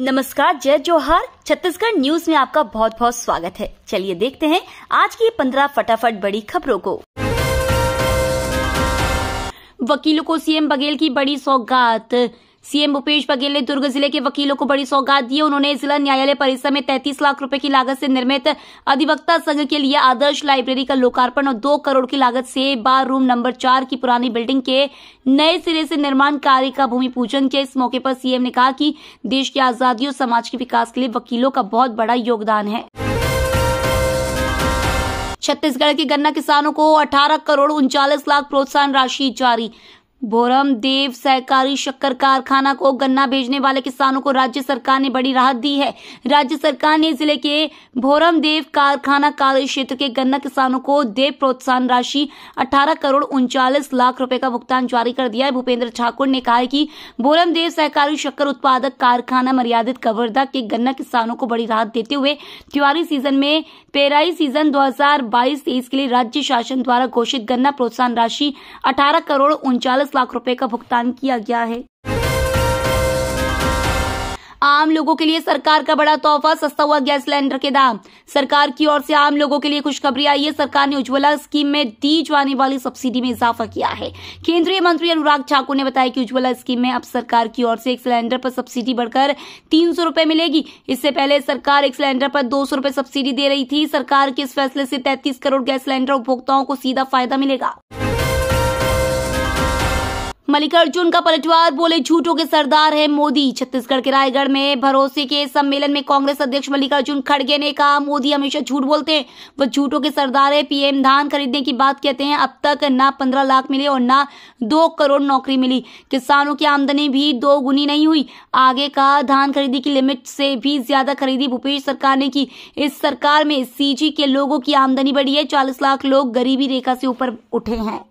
नमस्कार, जय जोहार। छत्तीसगढ़ न्यूज़ में आपका बहुत बहुत स्वागत है। चलिए देखते हैं आज की पंद्रह फटाफट बड़ी खबरों को। वकीलों को सीएम बघेल की बड़ी सौगात। सीएम भूपेश बघेल ने दुर्ग ज़िले के वकीलों को बड़ी सौगात दी उन्होंने जिला न्यायालय परिसर में 33 लाख रुपए की लागत से निर्मित अधिवक्ता संघ के लिए आदर्श लाइब्रेरी का लोकार्पण और दो करोड़ की लागत से बार रूम नंबर चार की पुरानी बिल्डिंग के नए सिरे से निर्माण कार्य का भूमि पूजन किया। इस मौके पर सीएम ने कहा कि देश की आज़ादी और समाज के विकास के लिए वकीलों का बहुत बड़ा योगदान है। छत्तीसगढ़ के गन्ना किसानों को 18 करोड़ उनचालीस लाख प्रोत्साहन राशि जारी। भोरम देव सहकारी शक्कर कारखाना को गन्ना भेजने वाले किसानों को राज्य सरकार ने बड़ी राहत दी है। राज्य सरकार ने ज़िले के भोरम देव कारखाना कार्य क्षेत्र के गन्ना किसानों को देव प्रोत्साहन राशि 18 करोड़ उनचालीस लाख रुपए का भुगतान जारी कर दिया है। भूपेंद्र ठाकुर ने कहा कि भोरम देव सहकारी शक्कर उत्पादक कारखाना मर्यादित कवर्धा के गन्ना किसानों को बड़ी राहत देते हुए त्योहारी सीज़न में पेराई सीज़न दो हज़ार के लिए राज्य शासन द्वारा घोषित गन्ना प्रोत्साहन राशि अठारह करोड़ उनचालीस लाख रुपए का भुगतान किया गया है। आम लोगों के लिए सरकार का बड़ा तोहफा, सस्ता हुआ गैस सिलेंडर के दाम। सरकार की ओर से आम लोगों के लिए खुशखबरी आई है। सरकार ने उज्ज्वला स्कीम में दी जाने वाली सब्सिडी में इजाफा किया है। केंद्रीय मंत्री अनुराग ठाकुर ने बताया कि उज्ज्वला स्कीम में अब सरकार की ओर से एक सिलेंडर पर सब्सिडी बढ़कर तीन सौ रुपये मिलेगी। इससे पहले सरकार एक सिलेंडर पर दो सौ रुपये सब्सिडी दे रही थी। सरकार के इस फैसले से तैतीस करोड़ गैस सिलेंडर उपभोक्ताओं को सीधा फ़ायदा मिलेगा। मल्लिकार्जुन का पलटवार, बोले, झूठों के सरदार है मोदी। छत्तीसगढ़ के रायगढ़ में भरोसे के सम्मेलन में कांग्रेस अध्यक्ष मल्लिकार्जुन खड़गे ने कहा, मोदी हमेशा झूठ बोलते हैं। वह झूठों के सरदार है। पीएम धान खरीदने की बात कहते हैं। अब तक ना पंद्रह लाख मिले और ना दो करोड़ नौकरी मिली। किसानों की आमदनी भी दो गुनी नहीं हुई। आगे कहा, धान खरीदी की लिमिट से भी ज़्यादा खरीदी भूपेश सरकार ने की। इस सरकार में सीजी के लोगों की आमदनी बढ़ी है। चालीस लाख लोग गरीबी रेखा से ऊपर उठे हैं।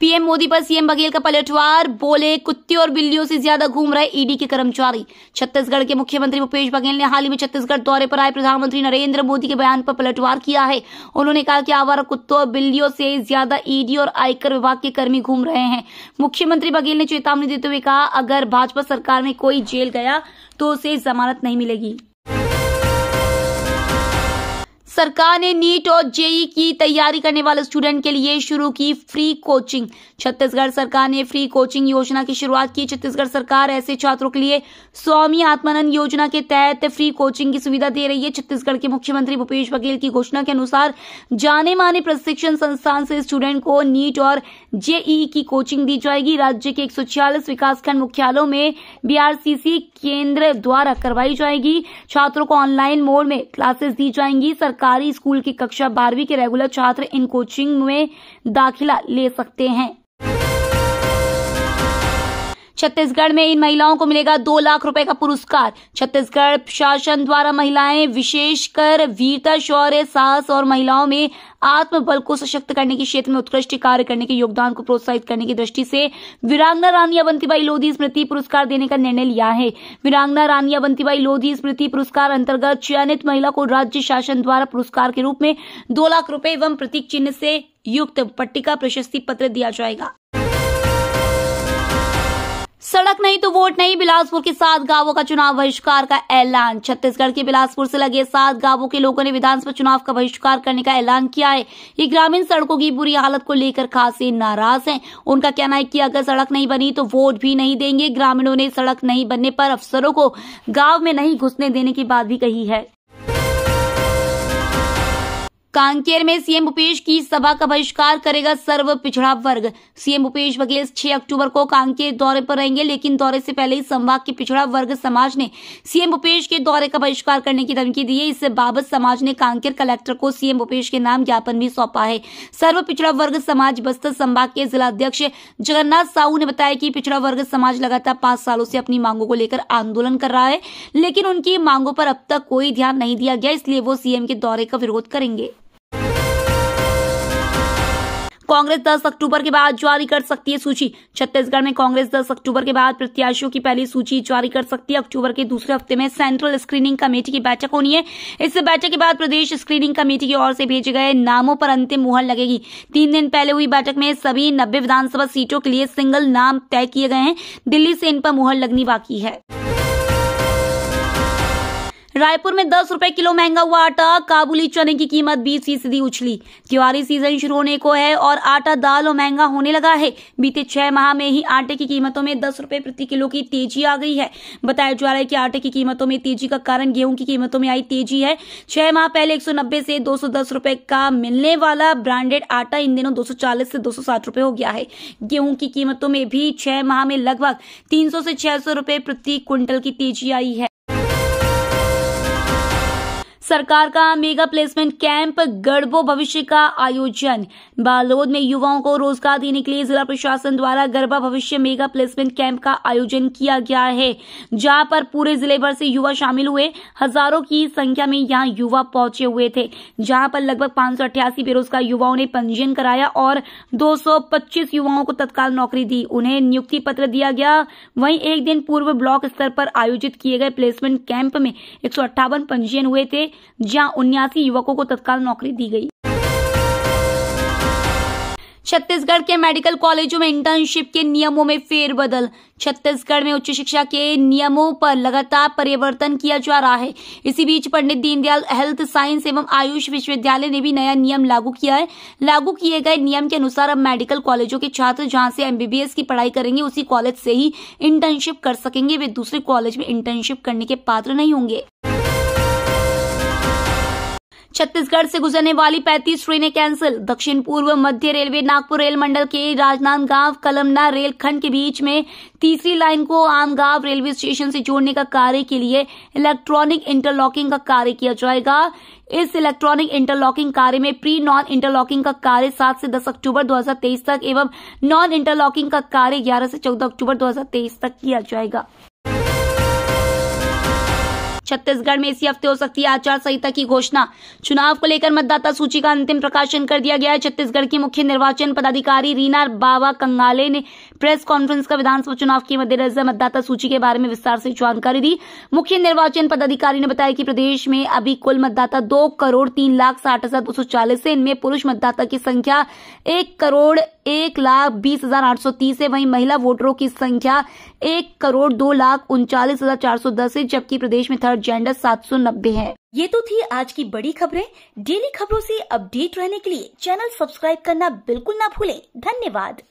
पीएम मोदी पर सीएम बघेल का पलटवार, बोले, कुत्ते और बिल्लियों से ज़्यादा घूम रहे ईडी के कर्मचारी। छत्तीसगढ़ के मुख्यमंत्री भूपेश बघेल ने हाल ही में छत्तीसगढ़ दौरे पर आए प्रधानमंत्री नरेंद्र मोदी के बयान पर पलटवार किया है। उन्होंने कहा कि आवारा कुत्तों और बिल्लियों से ज़्यादा ईडी और आयकर विभाग के कर्मी घूम रहे हैं। मुख्यमंत्री बघेल ने चेतावनी देते हुए कहा, अगर भाजपा सरकार में कोई जेल गया तो उसे जमानत नहीं मिलेगी। सरकार ने नीट और जेई की तैयारी करने वाले स्टूडेंट के लिए शुरू की फ्री कोचिंग छत्तीसगढ़ सरकार ने फ्री कोचिंग योजना की शुरुआत की। छत्तीसगढ़ सरकार ऐसे छात्रों के लिए स्वामी आत्मानंद योजना के तहत फ्री कोचिंग की सुविधा दे रही है। छत्तीसगढ़ के मुख्यमंत्री भूपेश बघेल की घोषणा के अनुसार जाने माने प्रशिक्षण संस्थान से स्टूडेंट को नीट और जेईई की कोचिंग दी जाएगी। राज्य के एक विकासखंड मुख्यालयों में बीआरसीसी केंद्र द्वारा करवाई जाएगी। छात्रों को ऑनलाइन मोड में क्लासेस दी जाएँगी। सरकार सरकारी स्कूल की कक्षा बारहवीं के रेगुलर छात्र इन कोचिंग में दाखिला ले सकते हैं। छत्तीसगढ़ में इन महिलाओं को मिलेगा दो लाख रुपए का पुरस्कार। छत्तीसगढ़ शासन द्वारा महिलाएँ विशेषकर वीरता, शौर्य, साहस और महिलाओं में आत्मबल को सशक्त करने के क्षेत्र में उत्कृष्ट कार्य करने के योगदान को प्रोत्साहित करने की दृष्टि से वीरांगना रानी अवंतीबाई लोधी स्मृति पुरस्कार देने का निर्णय लिया है। वीरांगना रानी अवंतीबाई लोधी स्मृति पुरस्कार अंतर्गत चयनित महिला को राज्य शासन द्वारा पुरस्कार के रूप में दो लाख रुपये एवं प्रतीक चिन्ह से युक्त पट्टिका प्रशस्ति पत्र दिया जाएगा। सड़क नहीं तो वोट नहीं। बिलासपुर के सात गाँवों का चुनाव बहिष्कार का ऐलान। छत्तीसगढ़ के बिलासपुर से लगे सात गाँवों के लोगों ने विधानसभा चुनाव का बहिष्कार करने का ऐलान किया है। ये ग्रामीण सड़कों की बुरी हालत को लेकर खासे नाराज़ हैं। उनका कहना है कि अगर सड़क नहीं बनी तो वोट भी नहीं देंगे। ग्रामीणों ने सड़क नहीं बनने पर अफसरों को गाँव में नहीं घुसने देने की बात भी कही है। कांकेर में सीएम भूपेश की सभा का बहिष्कार करेगा सर्व पिछड़ा वर्ग। सीएम भूपेश बघेल 6 अक्टूबर को कांकेर दौरे पर रहेंगे, लेकिन दौरे से पहले ही संभाग के पिछड़ा वर्ग समाज ने सीएम भूपेश के दौरे का बहिष्कार करने की धमकी दी है। इस बाबत समाज ने कांकेर कलेक्टर को सीएम भूपेश के नाम ज्ञापन भी सौंपा है। सर्व पिछड़ा वर्ग समाज बस्तर संभाग के जिलाध्यक्ष जगन्नाथ साहू ने बताया कि पिछड़ा वर्ग समाज लगातार पाँच सालों से अपनी मांगों को लेकर आंदोलन कर रहा है, लेकिन उनकी मांगों पर अब तक कोई ध्यान नहीं दिया गया, इसलिए वो सीएम के दौरे का विरोध करेंगे। कांग्रेस 10 अक्टूबर के बाद जारी कर सकती है सूची। छत्तीसगढ़ में कांग्रेस 10 अक्टूबर के बाद प्रत्याशियों की पहली सूची जारी कर सकती है। अक्टूबर के दूसरे हफ़्ते में सेंट्रल स्क्रीनिंग कमेटी की बैठक होनी है। इस बैठक के बाद प्रदेश स्क्रीनिंग कमेटी की ओर से भेजे गए नामों पर अंतिम मुहर लगेगी। तीन दिन पहले हुई बैठक में सभी नब्बे विधानसभा सीटों के लिए सिंगल नाम तय किए गए हैं। दिल्ली से इन पर मुहर लगनी बाकी है। रायपुर में दस रुपए किलो महँगा हुआ आटा, काबुली चने की कीमत बीस फ़ीसदी उछली। त्योहारी सीज़न शुरू होने को है और आटा दाल और महँगा होने लगा है। बीते छह माह में ही आटे की कीमतों में दस रुपए प्रति किलो की तेज़ी आ गई है। बताया जा रहा है कि आटे की कीमतों में तेज़ी का कारण गेहूँ की कीमतों में आई तेज़ी है। छह माह पहले एक से दो रुपए का मिलने वाला ब्रांडेड आटा इन दिनों दो से दो रुपए हो गया है। गेहूँ की कीमतों में भी छह माह में लगभग तीन से छह रुपए प्रति क्विंटल की तेज़ी आई है। सरकार का मेगा प्लेसमेंट कैंप गढ़बो भविष्य का आयोजन। बालोद में युवाओं को रोज़गार देने के लिए जिला प्रशासन द्वारा गरबा भविष्य मेगा प्लेसमेंट कैंप का आयोजन किया गया है, जहाँ पर पूरे ज़िले भर से युवा शामिल हुए। हज़ारों की संख्या में यहाँ युवा पहुँचे हुए थे, जहाँ पर लगभग पाँच बेरोजगार युवाओं ने पंजीयन कराया और 225 युवाओं को तत्काल नौकरी दी। उन्हें नियुक्ति पत्र दिया गया। वहीं एक दिन पूर्व ब्लॉक स्तर पर आयोजित किए गए प्लेसमेंट कैंप में एक सौ अट्ठावन पंजीयन हुए थे। जहाँ उन्यासी युवकों को तत्काल नौकरी दी गई। छत्तीसगढ़ के मेडिकल कॉलेजों में इंटर्नशिप के नियमों में फेरबदल। छत्तीसगढ़ में उच्च शिक्षा के नियमों पर लगातार परिवर्तन किया जा रहा है। इसी बीच पंडित दीनदयाल हेल्थ साइंस एवं आयुष विश्वविद्यालय ने भी नया नियम लागू किया है। लागू किए गए नियम के अनुसार अब मेडिकल कॉलेजों के छात्र जहाँ से एमबीबीएस की पढ़ाई करेंगे, उसी कॉलेज से ही इंटर्नशिप कर सकेंगे। वे दूसरे कॉलेज में इंटर्नशिप करने के पात्र नहीं होंगे। छत्तीसगढ़ से गुजरने वाली 35 ट्रेनें कैंसिल। दक्षिण पूर्व मध्य रेलवे नागपुर रेल मंडल के राजनांदगांव कलमना रेलखंड के बीच में तीसरी लाइन को आमगांव रेलवे स्टेशन से जोड़ने का कार्य के लिए इलेक्ट्रॉनिक इंटरलॉकिंग का कार्य किया जाएगा। इस इलेक्ट्रॉनिक इंटरलॉकिंग कार्य में प्री नॉन इंटरलॉकिंग का कार्य 7 से 10 अक्टूबर 2023 तक एवं नॉन इंटरलॉकिंग का कार्य 11 से 14 अक्टूबर 2023 तक किया जाएगा। छत्तीसगढ़ में इसी हफ़्ते हो सकती है आचार संहिता की घोषणा। चुनाव को लेकर मतदाता सूची का अंतिम प्रकाशन कर दिया गया है। छत्तीसगढ़ की मुख्य निर्वाचन पदाधिकारी रीना बाबा कंगाले ने प्रेस कॉन्फ्रेंस का विधानसभा चुनाव के मद्देनजर मतदाता सूची के बारे में विस्तार से जानकारी दी। मुख्य निर्वाचन पदाधिकारी ने बताया कि प्रदेश में अभी कुल मतदाता दो करोड़ तीन लाख साठ हज़ार दो सौ चालीस है। इनमें पुरुष मतदाता की संख्या एक करोड़ एक लाख बीस हज़ार आठ सौ तीस है। वहीं महिला वोटरों की संख्या एक करोड़ दो लाख उनचालीस हज़ार चार सौ दस है, जबकि प्रदेश में थर्ड जेंडर सात सौ नब्बे है। ये तो थी आज की बड़ी खबरें। डेली खबरों से अपडेट रहने के लिए चैनल सब्सक्राइब करना बिल्कुल ना भूलें। धन्यवाद।